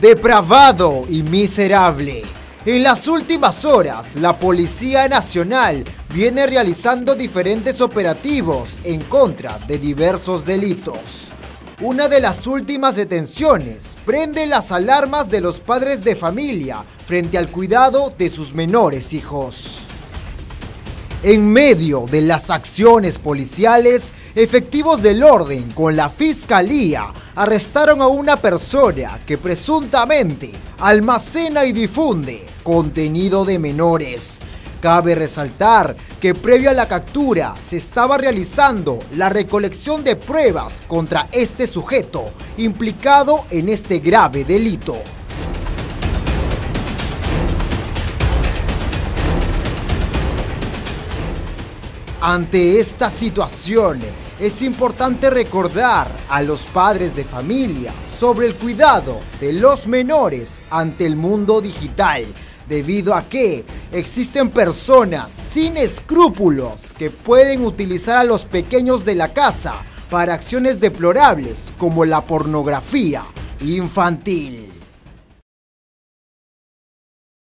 depravado y miserable. En las últimas horas, la Policía Nacional viene realizando diferentes operativos en contra de diversos delitos. Una de las últimas detenciones prende las alarmas de los padres de familia frente al cuidado de sus menores hijos. En medio de las acciones policiales, efectivos del orden con la fiscalía arrestaron a una persona que presuntamente almacena y difunde contenido de menores. Cabe resaltar que previo a la captura se estaba realizando la recolección de pruebas contra este sujeto implicado en este grave delito. Ante esta situación, es importante recordar a los padres de familia sobre el cuidado de los menores ante el mundo digital, debido a que existen personas sin escrúpulos que pueden utilizar a los pequeños de la casa para acciones deplorables como la pornografía infantil.